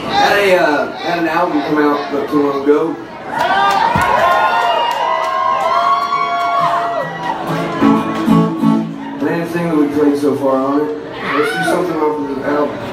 Had a uh, had an album come out not too long ago. And anything that we played so far on it, let's do something off of the album.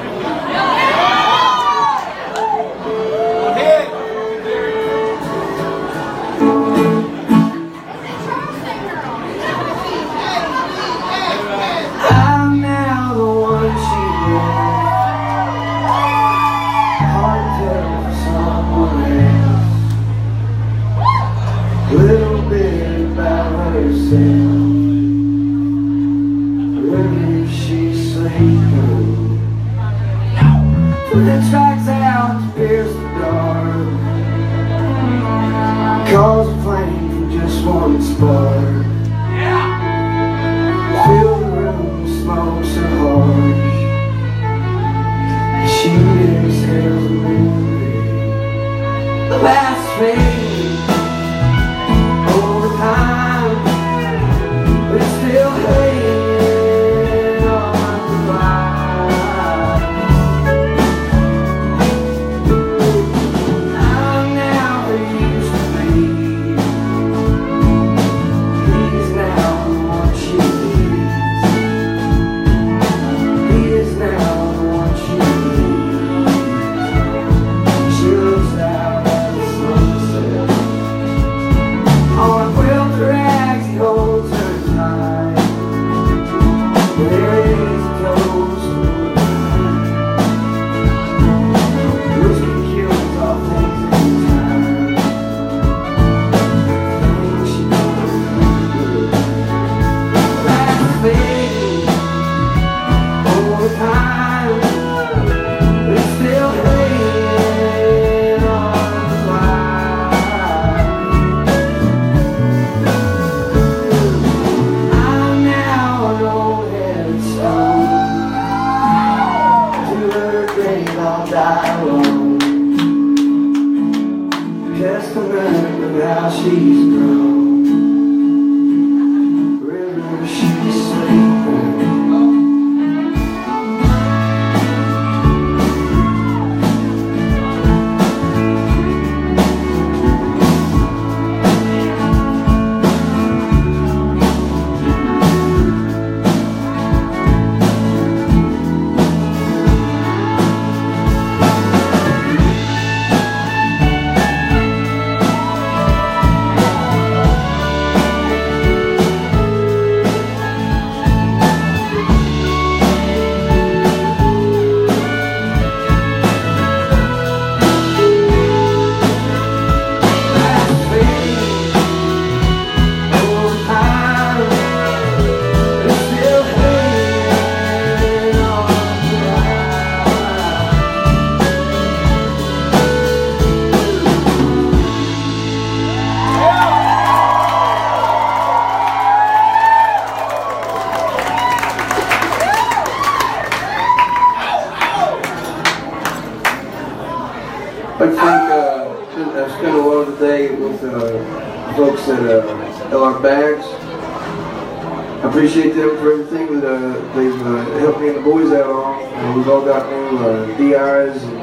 we've all got new uh, DIs and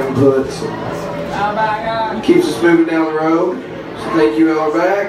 inputs. And keeps us moving down the road. So thank you, Ellerbag.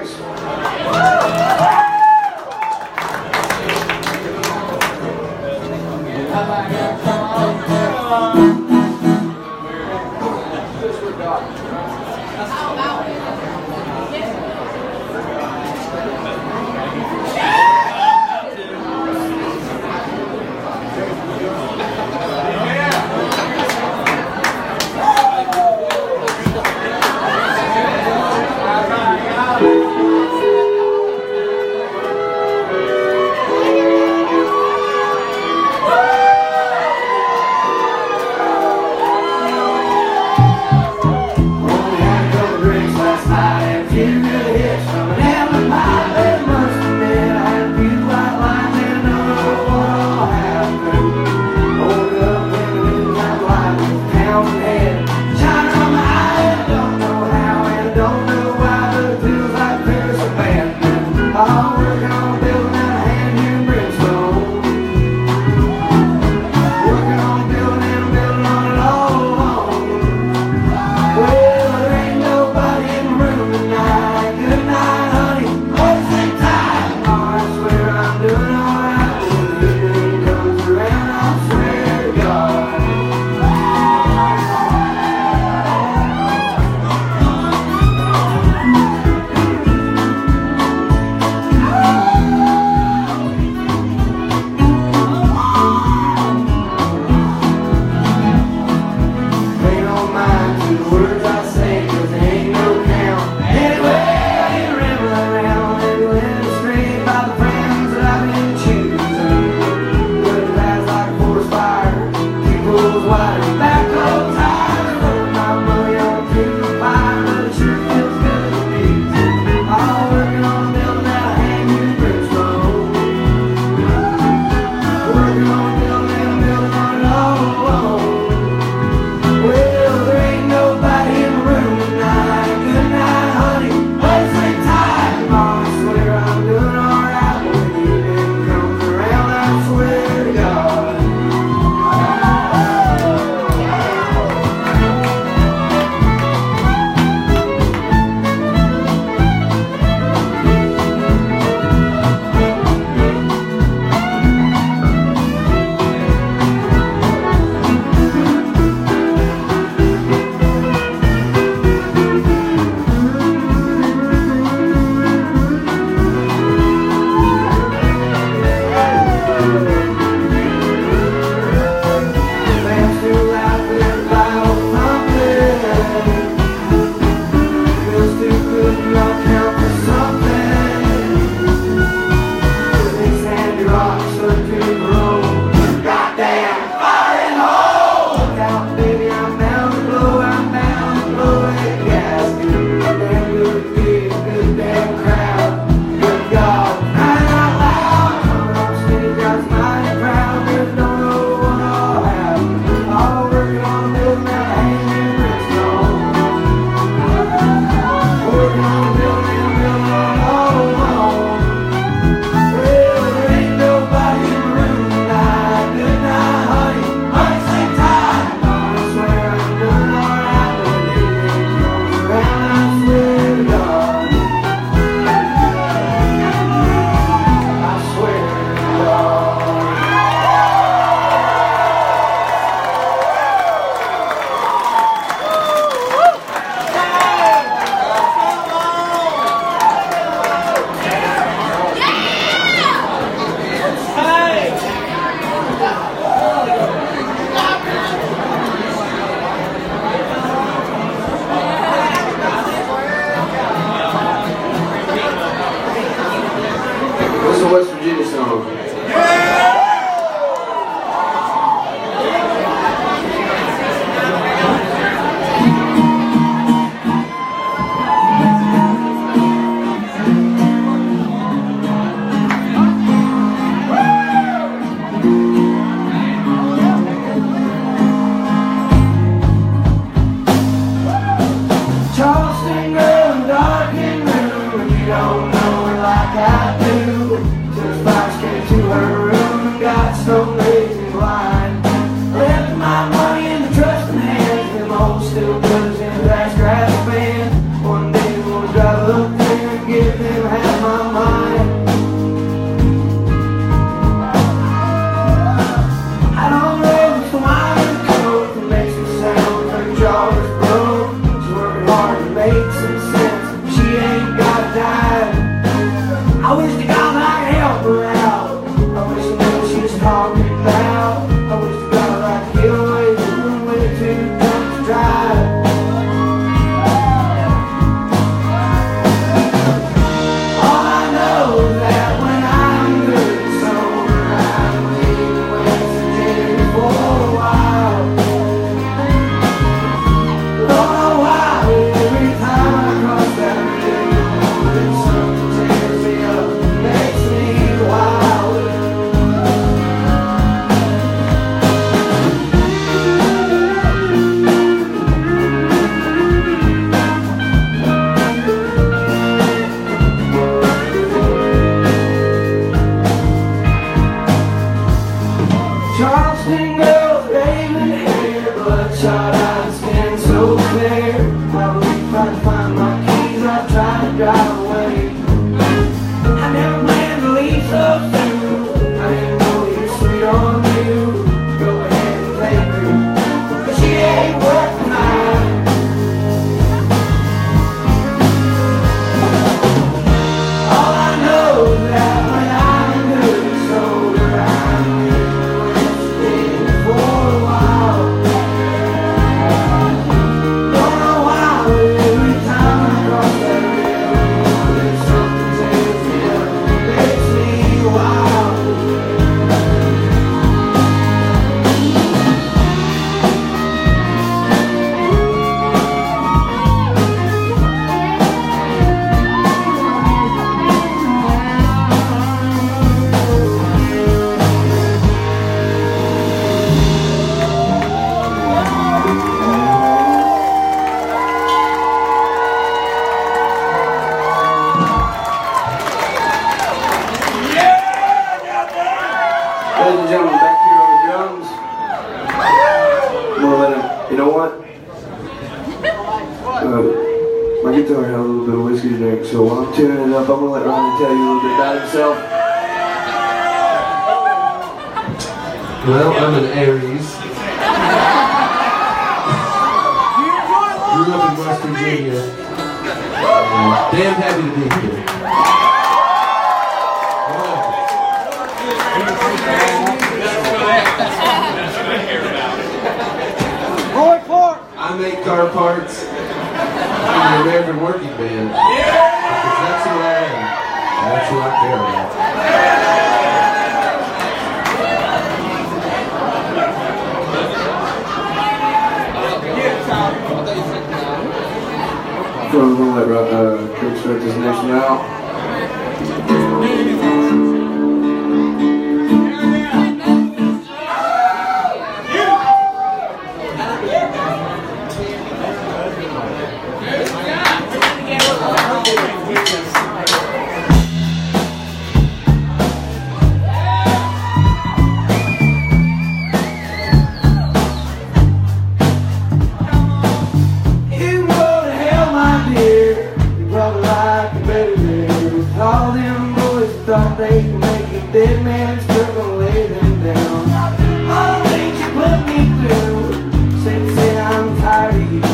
Then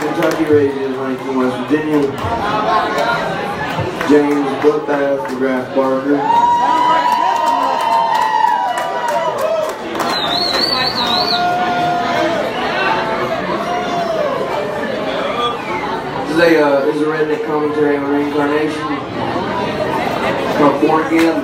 Kentucky, raised in from West Virginia. James Bookbath, McGrath Barker. This is a, uh, is a redneck commentary on reincarnation. It's called Born Again.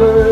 bird.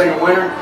20 Second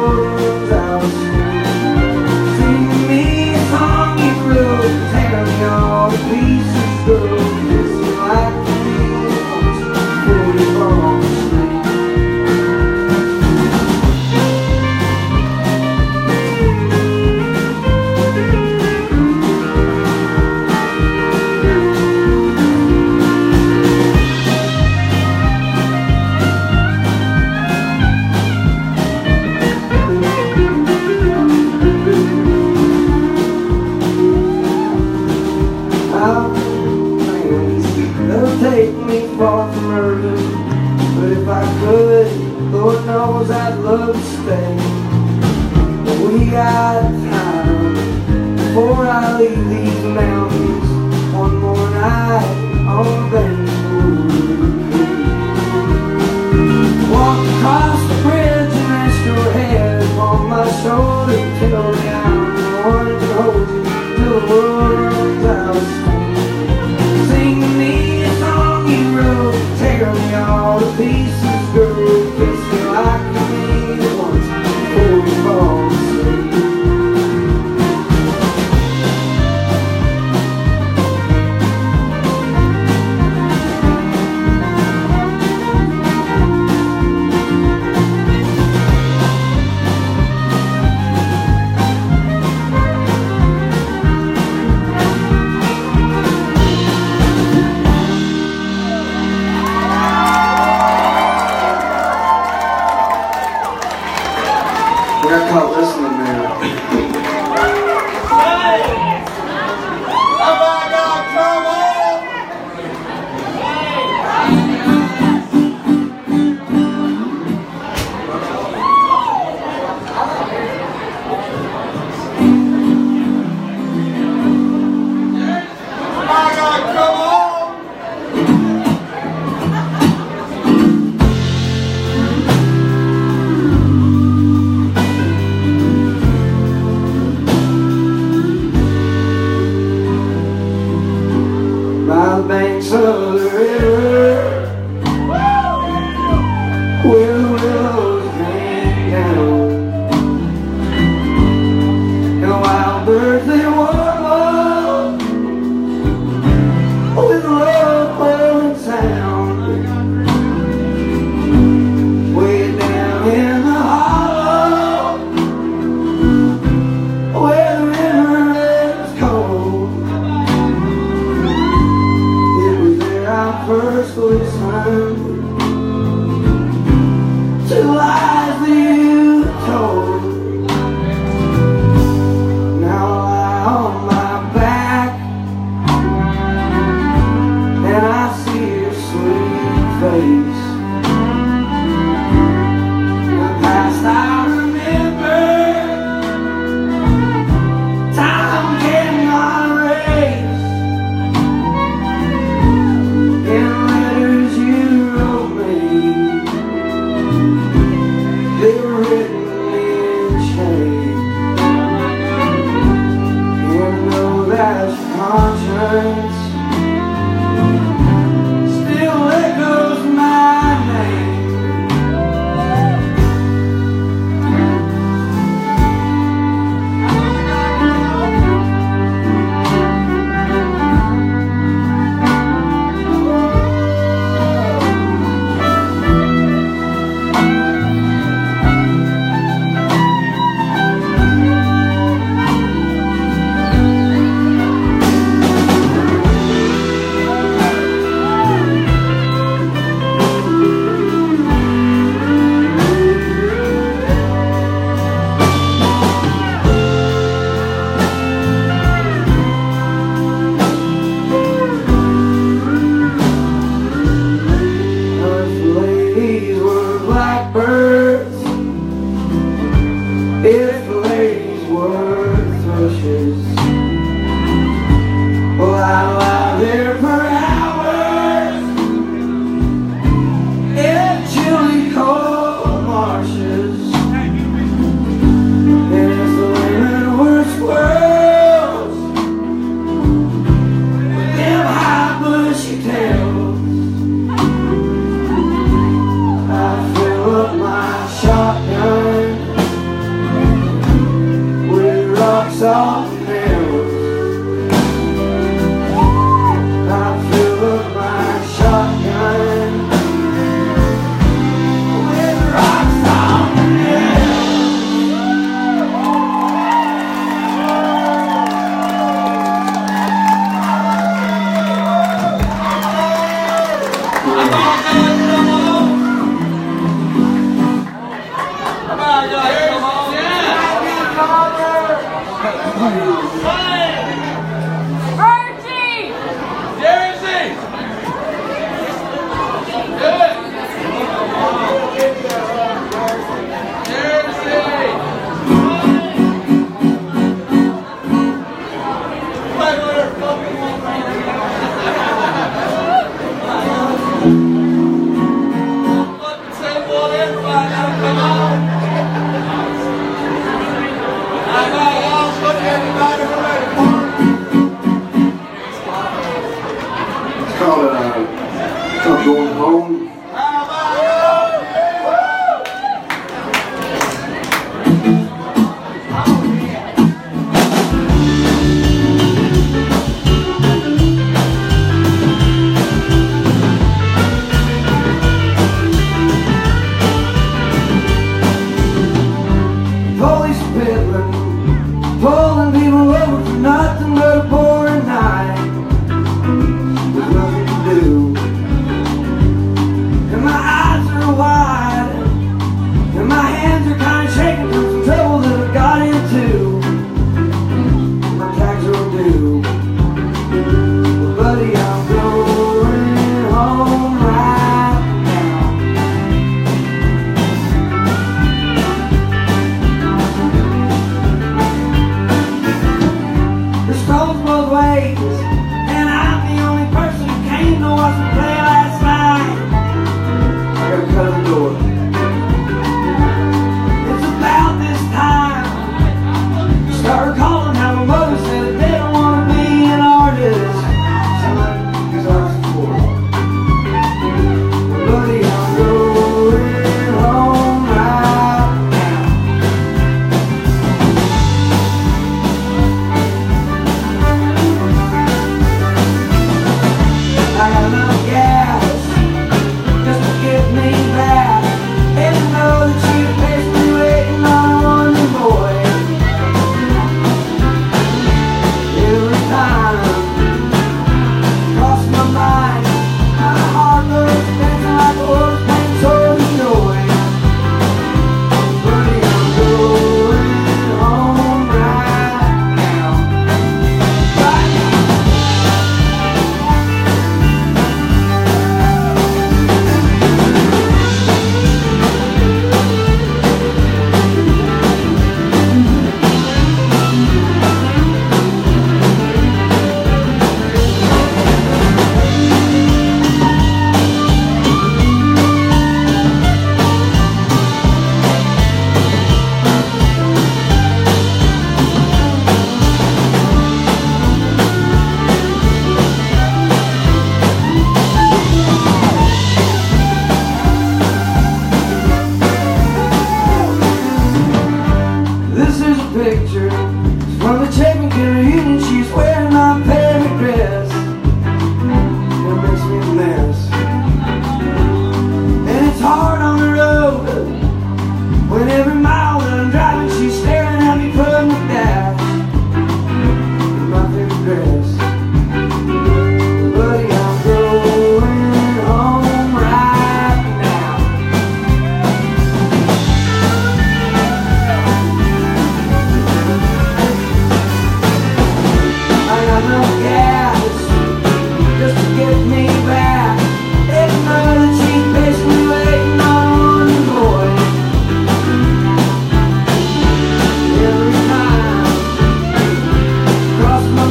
till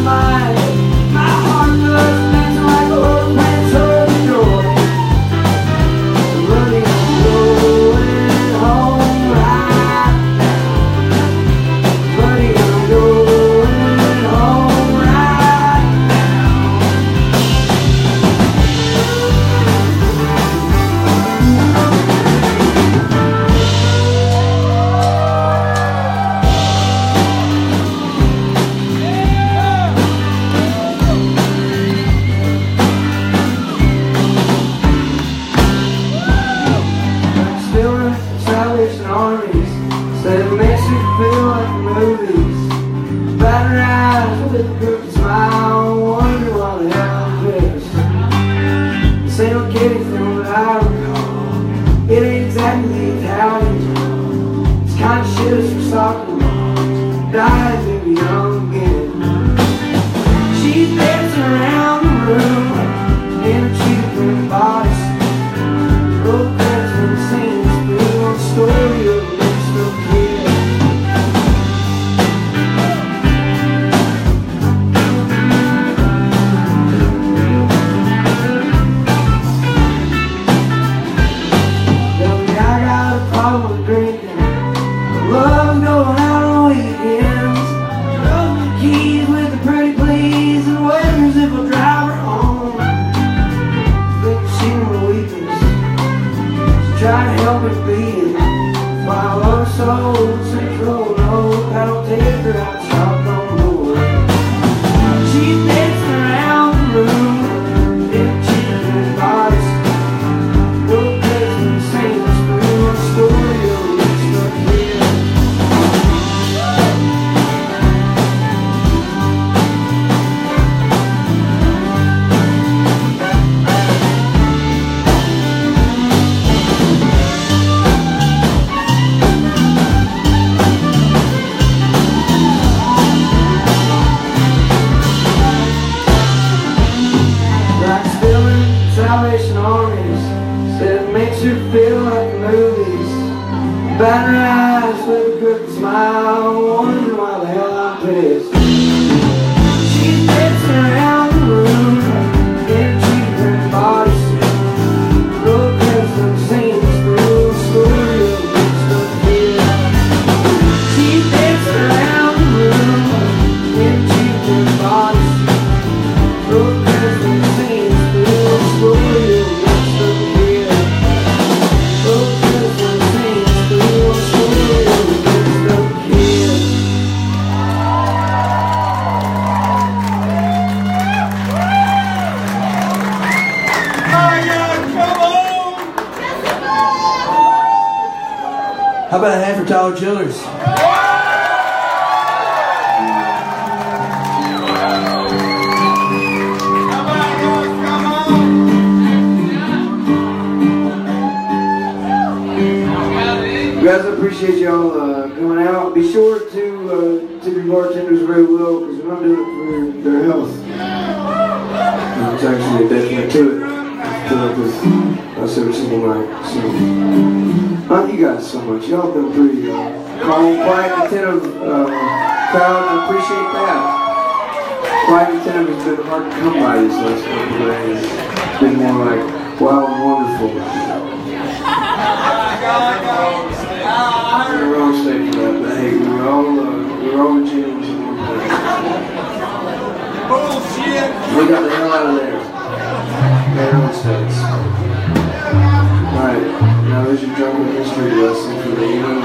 my guys, I appreciate y'all uh, coming out. Be sure to uh, tip your bartenders very well because we're not doing it for their health. It's actually a detriment to it than I do us every single night. So, love you guys so much. Y'all been pretty uh, calm, quiet, attentive uh, um, crowd. I appreciate that. Quiet and attentive has been hard to come by these last couple days. It's been more like wild wonderful. We're all staying for that, but hey, we're all uh, we're all James. Bullshit. We got the hell out of there announcements. Alright, now there's your jungle history lesson for the evening.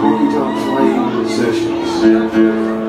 Honky Tonk Flame sessions.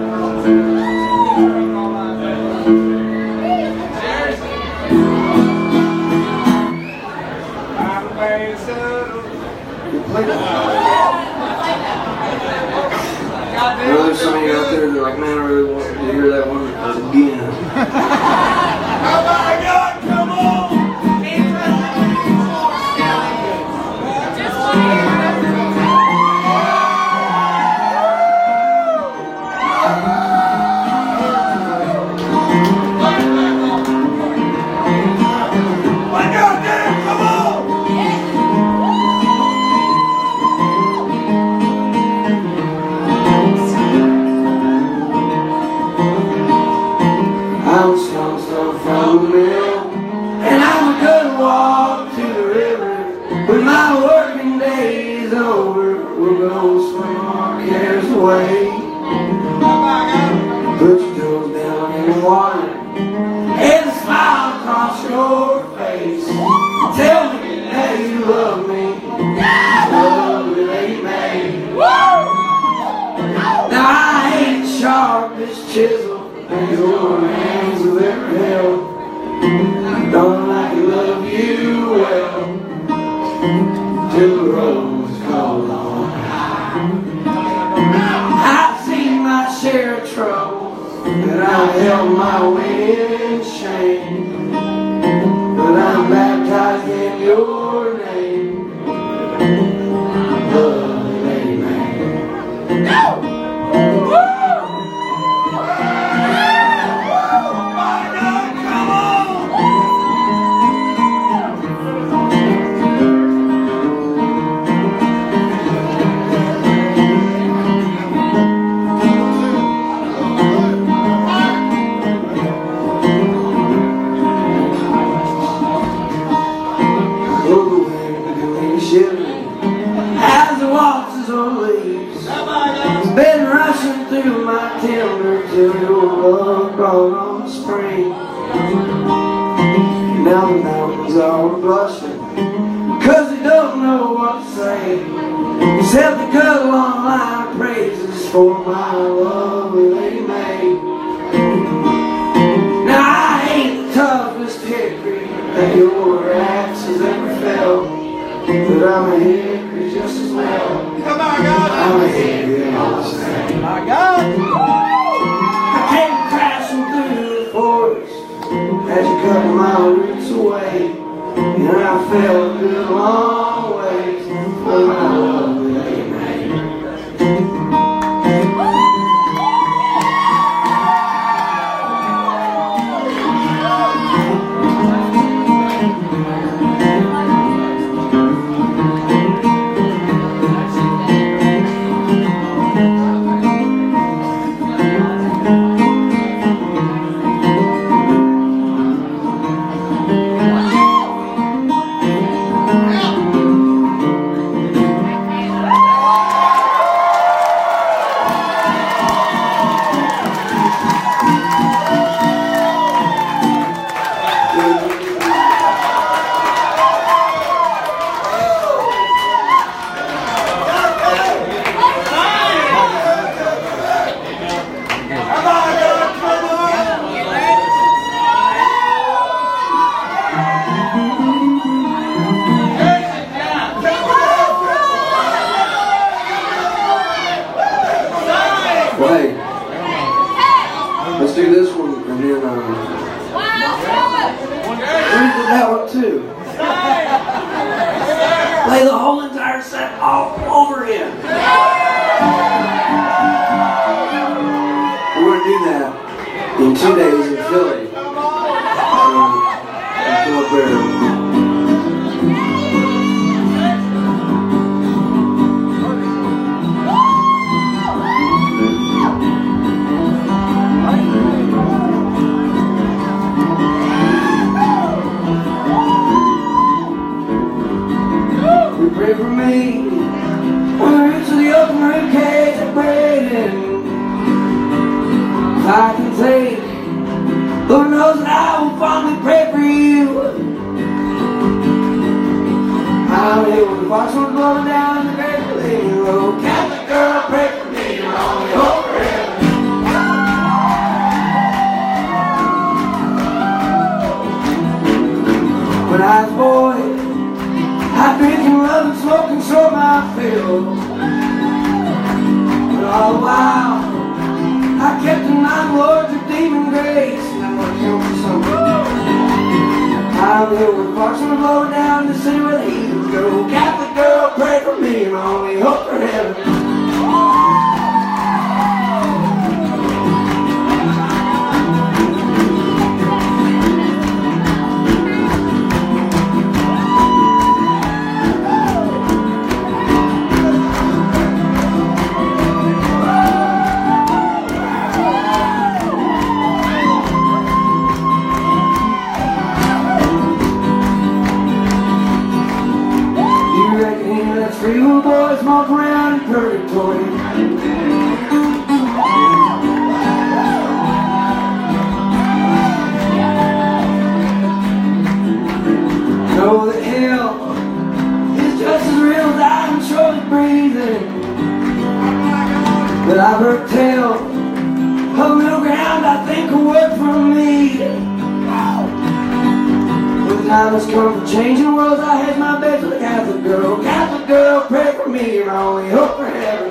The has come for changing worlds, I hedge my bets with a Catholic girl. Catholic girl, pray for me, my only hope for heaven.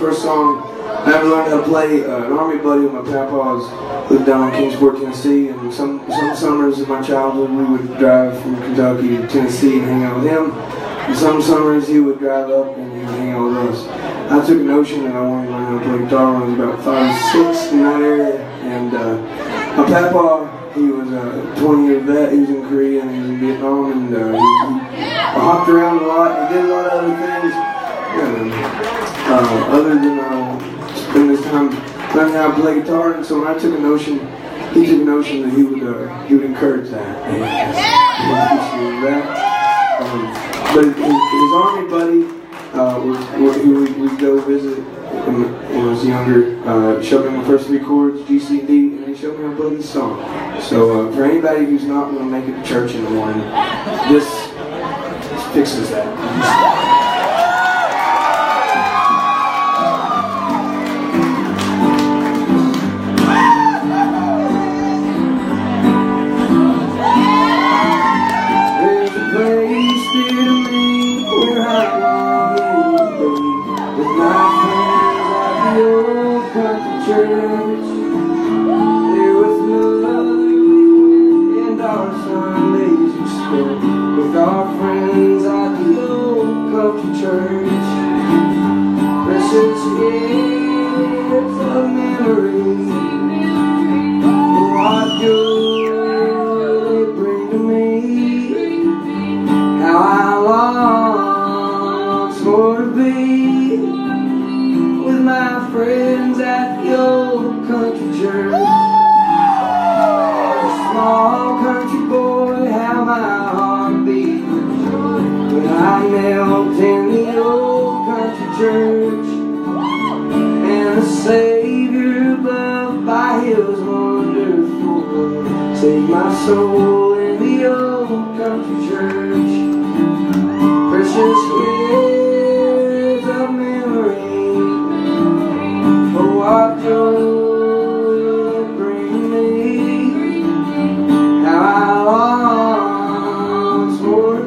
First song I ever learned how to play. Uh, an army buddy of my papa's lived down in Kingsport, Tennessee, and some some summers of my childhood we would drive from Kentucky to Tennessee and hang out with him. And some summers he would drive up and he would hang out with us. I took a notion that I wanted to learn how to play guitar when I was about five, six in that area, and uh, my papa. He was a 20 year vet, he was in Korea and he was in Vietnam and uh, he, he hopped around a lot, he did a lot of other things. And, uh, other than uh, spending time learning how to play guitar, and so when I took a notion, he took a notion that he would uh, he would encourage that. And that. Um, but his, his army buddy uh, was who we would go visit when, when I was younger. Uh, showed me my first three chords, G, C, D, and he showed me how to play this song. So uh, for anybody who's not going to make it to church in the morning, this fixes that. Church. And the Savior above by His wonderful. Save my soul in the old country church. Precious years of memory. Oh, what joy they bring me. How I long once more